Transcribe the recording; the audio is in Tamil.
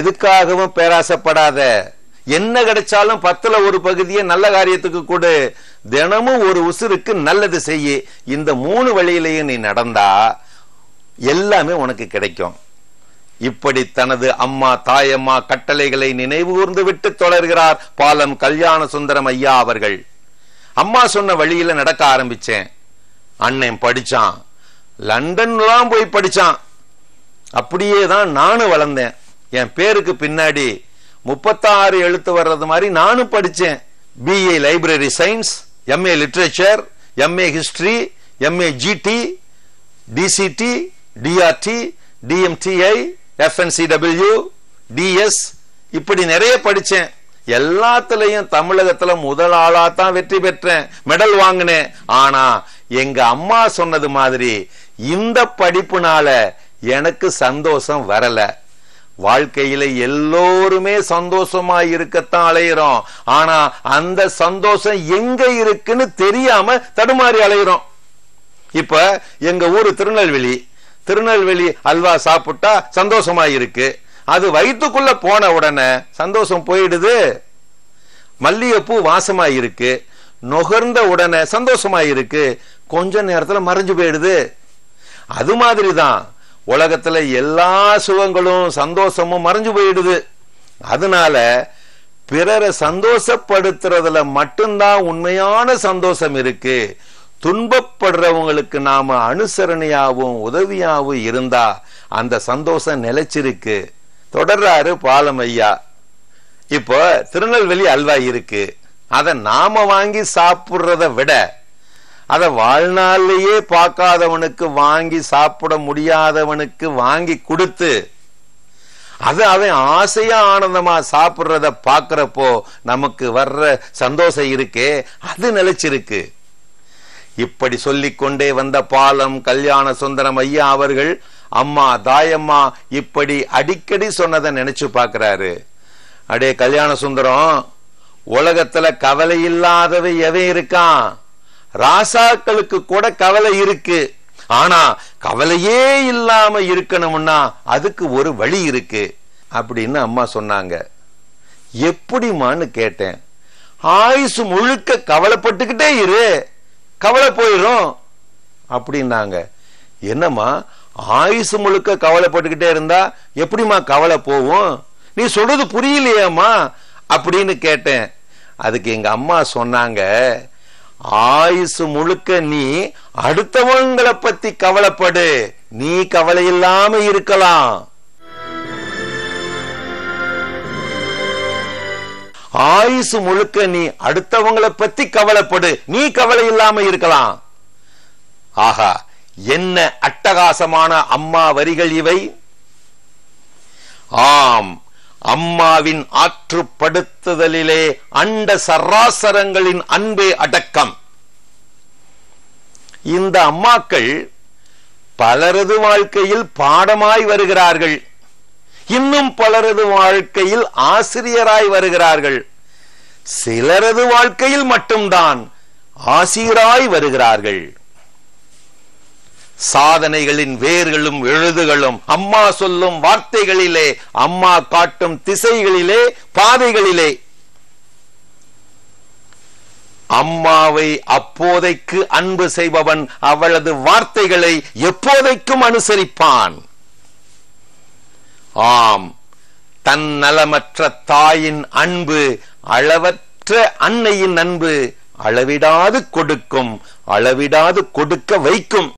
எதுக்காகவும் பேராசைப்படாத. என்ன கிடைச்சாலும் பத்துல ஒரு பகுதியை நல்ல காரியத்துக்கு கொடு. தினமும் ஒரு உசுருக்கு நல்லது செய்யு. இந்த மூணு வழியிலையும் நீ நடந்தா எல்லாமே உனக்கு கிடைக்கும். இப்படி தனது அம்மா தாயம்மா கட்டளைகளை நினைவு கூர்ந்து விட்டு தொடர்கிறார் பாலம் கல்யாண சுந்தரம் ஐயா அவர்கள். அம்மா சொன்ன வழியில நடக்க ஆரம்பிச்சேன். அண்ணன் படிச்சான். லண்டன்லாம் போய் படிச்சான். அப்படியே தான் நானும் வளர்ந்தேன். என் பேருக்கு பின்னாடி முப்பத்தாறு எழுத்து வர்றது மாதிரி நானும் படிச்சேன். BA library science MA literature MA history MA GT TCT TRT TMTI FNCW TS இப்படி நிறைய படித்தேன் எல்லாத்துலேயும் தமிழகத்தில் முதல் ஆளாக தான் வெற்றி பெற்றேன். மெடல் வாங்கினேன். ஆனால் எங்கள் அம்மா சொன்னது மாதிரி இந்த படிப்புனால எனக்கு சந்தோஷம் வரலை. வாழ்க்கையில எல்லோருமே சந்தோஷமா இருக்கத்தான் அலையிறோம். ஆனா அந்த சந்தோஷம் எங்க இருக்குன்னு தெரியாம தடுமாறி அலையிறோம். இப்ப எங்க ஊரு திருநெல்வேலி. திருநெல்வேலி அல்வா சாப்பிட்டா சந்தோஷமா இருக்கு அது வயிற்றுக்குள்ள போன உடனே சந்தோஷம் போயிடுது. மல்லிகைப்பூ வாசமா இருக்கு நுகர்ந்த உடனே சந்தோஷமா இருக்கு கொஞ்ச நேரத்துல மறைஞ்சு போயிடுது. அது மாதிரிதான் உலகத்துல எல்லா சுகங்களும் சந்தோஷமும் மறைஞ்சு போயிடுது. அதனால பிறரை சந்தோஷப்படுத்துறதுல மட்டும்தான் உண்மையான சந்தோஷம் இருக்கு. துன்பப்படுறவங்களுக்கு நாம அனுசரணையாகவும் உதவியாகவும் இருந்தா அந்த சந்தோஷம் நிலைச்சிருக்கு. தொடர்றாரு பாலம் ஐயா இப்போ திருநெல்வேலி அல்வா இருக்கு. அதை நாம வாங்கி சாப்பிடுறத விட அதை வாழ்நாளிலேயே பார்க்காதவனுக்கு வாங்கி சாப்பிட முடியாதவனுக்கு வாங்கி கொடுத்து அது அவன் ஆசையா ஆனந்தமா சாப்பிடுறத பார்க்குறப்போ நமக்கு வர்ற சந்தோஷம் இருக்கே அது நிலைச்சிருக்கு. இப்படி சொல்லிக்கொண்டே வந்த பாலம் கல்யாண சுந்தரம் ஐயா அவர்கள் அம்மா தாயம்மா இப்படி அடிக்கடி சொன்னதை நினைச்சு பார்க்கிறாரு. அடே கல்யாண சுந்தரம் உலகத்துல கவலை இல்லாதவை எவன் இருக்கான்? ராசாக்களுக்கு கூட கவலை இருக்கு. ஆனா கவலையே இல்லாம இருக்கணும்னா அதுக்கு ஒரு வழி இருக்கு. அப்படின்னு அம்மா சொன்னாங்க. எப்படிமான்னு கேட்டேன். ஆயுசு முழுக்க கவலைப்பட்டுக்கிட்டே இரு. கவலை போயிடும் அப்படின்னாங்க. என்னம்மா ஆயுசு முழுக்க கவலைப்பட்டுக்கிட்டே இருந்தா எப்படிம்மா கவலை போகும் நீ சொல்றது புரியலையேம்மா? அப்படின்னு கேட்டேன். அதுக்கு எங்க அம்மா சொன்னாங்க ஆயுசு முழுக்க நீ அடுத்தவங்களை பத்தி கவலைப்படு. நீ கவலை இல்லாம இருக்கலாம். ஆயுசு முழுக்க நீ அடுத்தவங்களை பத்தி கவலைப்படு. நீ கவலை இல்லாம இருக்கலாம். ஆஹா என்ன அட்டகாசமான அம்மா வரிகள் இவை? ஆம் அம்மாவின் ஆற்றுப்படுத்துதலிலே அண்ட சராசரங்களின் அன்பே அடக்கம். இந்த அம்மாக்கள் பலரது வாழ்க்கையில் பாடமாய் வருகிறார்கள். இன்னும் பலரது வாழ்க்கையில் ஆசிரியராய் வருகிறார்கள். சிலரது வாழ்க்கையில் மட்டும்தான் ஆசிரியராய் வருகிறார்கள். சாதனைகளின் வேர்களும் எழுதுகளும் அம்மா சொல்லும் வார்த்தைகளிலே அம்மா காட்டும் திசைகளிலே பாதைகளிலே. அம்மாவை அப்போதைக்கு அன்பு செய்பவன் அவளது வார்த்தைகளை எப்போதைக்கும் அனுசரிப்பான். ஆம் தன் நலமற்ற தாயின் அன்பு அளவற்ற அன்னையின் அன்பு அளவிடாது கொடுக்கும் அளவிடாது கொடுக்க வைக்கும்.